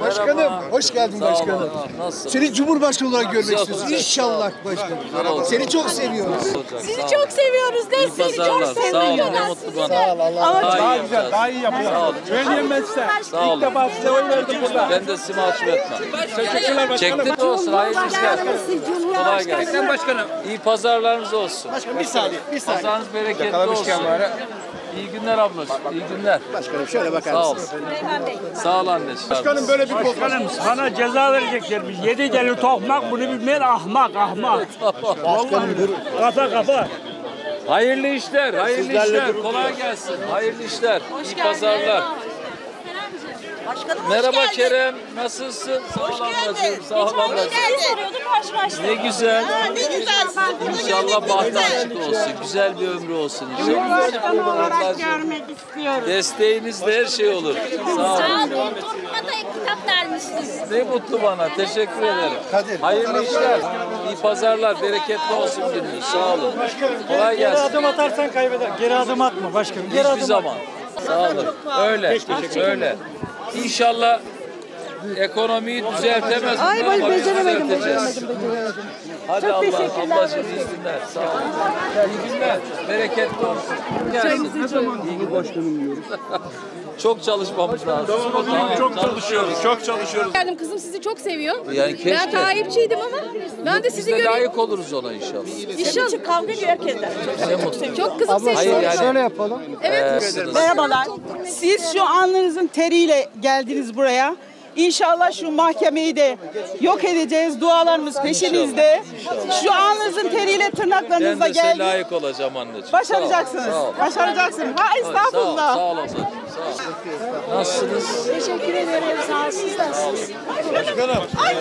Başkanım, hoş geldin başkanım. Nasılsın? Seni Cumhurbaşkanı olarak görmek istiyoruz. İnşallah başkanım. Seni çok seviyoruz. Sizi çok seviyoruz de seni çok Sağ olun. seviyoruz. Ne mutlu bana. Sağ ol Allah. Ama Daha iyi Güzel, daha iyi olun. Söyleyeyim ben size. Sağ olun. İlk defa size oy verdim burada. Ben de sizi mahcup etmem. Teşekkürler başkanım. Çektin olsun. Hayırlı işler. Kolay gelsin. başkanım. İyi pazarlarınız olsun. Başkanım bir saniye, bir saniye. Pazarınız bereketli olsun. İyi günler ablacığım. İyi günler. Başkanım şöyle bakar Sağ ol. mısınız? Sağ ol anneciğim. Başkanım böyle bir Başkanım sana ceza vereceklermiş. Yedi deli tokmak bunu bilmeyen ahmak ahmak. Başkanım dur. Kafa kafa. Hayırlı işler, hayırlı işler. Kolay gelsin. Hayırlı işler. İyi pazarlar. Başkanım hoş Merhaba geldin. Kerem. Nasılsın? Sağ ol ablacığım. Sağ ol Hoş ablacığım. geldin. soruyorduk karşılaştık. Ne güzel. Ha, ne güzel. İnşallah bahtı açık olsun. Güzel bir ömrü olsun inşallah. Başkanı olarak görmek istiyoruz. Desteğinizle her şey olur. Sağ olun. Sağ olun. Torunuma da kitap vermişsiniz. Ne mutlu bana. Teşekkür ederim. Kadir. Hayırlı işler. İyi pazarlar. Bereketli olsun gününüz. Sağ olun. Kolay gelsin. atarsan kaybeder. Geri adım atma başkanım. Hiçbir zaman. Sağ olun. Öyle. Öyle. İnşallah ekonomiyi düzeltemez. Ay ben beceremedim, beceremedim, Hadi Allah, ablacığım iyi günler. Sağ olun. İyi günler. Bereketli olsun. Gelsin. İyi ki başkanım diyoruz. Çok çalışmamız lazım. Tamam, Çok çalışıyoruz. Çok çalışıyoruz. geldim. Kızım sizi çok seviyor. Yani keşke. Ben Tayyipçiydim ama ben de Biz sizi de göreyim. layık oluruz ona inşallah. İnşallah. Kavga ediyor herkesten. Ne mutlu. Çok kızım Hayır seviyor. yani. Şöyle yapalım. Evet. Merhabalar. Siz şu alnınızın teriyle geldiniz buraya. İnşallah şu mahkemeyi de yok edeceğiz. Dualarımız peşinizde. Şu alnınızın teriyle Ben tırnaklarınızla de size geldiniz. layık olacağım anneciğim. Başaracaksınız. Sağ ol. Başaracaksınız. Ha Sağ ol, estağfurullah. sağ ol. Sağ ol. Nasılsınız? Teşekkür ederim. Sağ ol. Siz nasılsınız? Ay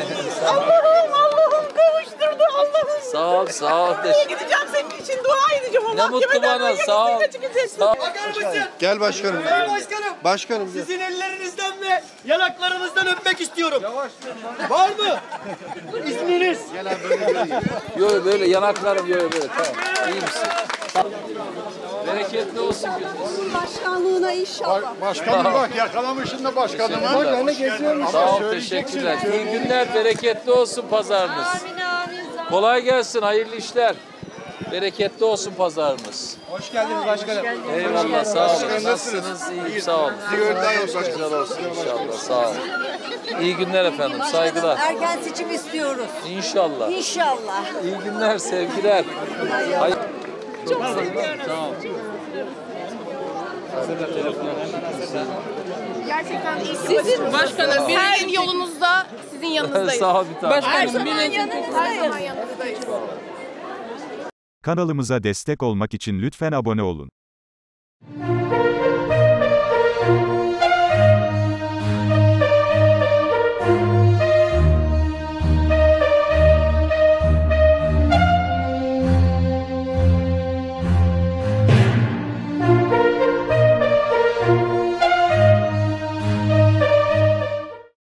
Allah'ım Allah'ım kavuşturdu Allah'ım. Sağ ol, sağ ol. Oraya gideceğim senin için dua edeceğim. O Ne mutlu bana, sağ ol. Sağ ol. Gel başkanım. Başkanım, Başkanım gel. sizin ellerinizden ve yanaklarınızdan öpmek istiyorum. Var mı? İsminiz? Yo böyle yanaklarım yo böyle tamam. İyi misin? Bereketli olsun gününüz. Başkanlığına inşallah. Başkanım bak yakalamışsın da başkanımı. Bak anne geziyorum. Sağ ol, teşekkürler. İyi günler, bereketli olsun pazarınız. Amin amin. Kolay gelsin, hayırlı işler. Bereketli olsun pazarınız. Hoş geldiniz başkanım. Eyvallah, sağ olun. Nasılsınız? İyiyim, sağ olun. Güzel olsun inşallah, sağ olun. İyi günler efendim, saygılar. Erken seçim istiyoruz. İnşallah. İnşallah. İyi günler, sevgiler. Hay- Çok seviyorum. Tamam. Gerçekten Sizin başkanım her yolunuzda sizin yanınızdayız. Sağ ol bir tane. Her zaman yanınızdayız. Her zaman yanınızdayız. Kanalımıza destek olmak için lütfen abone olun.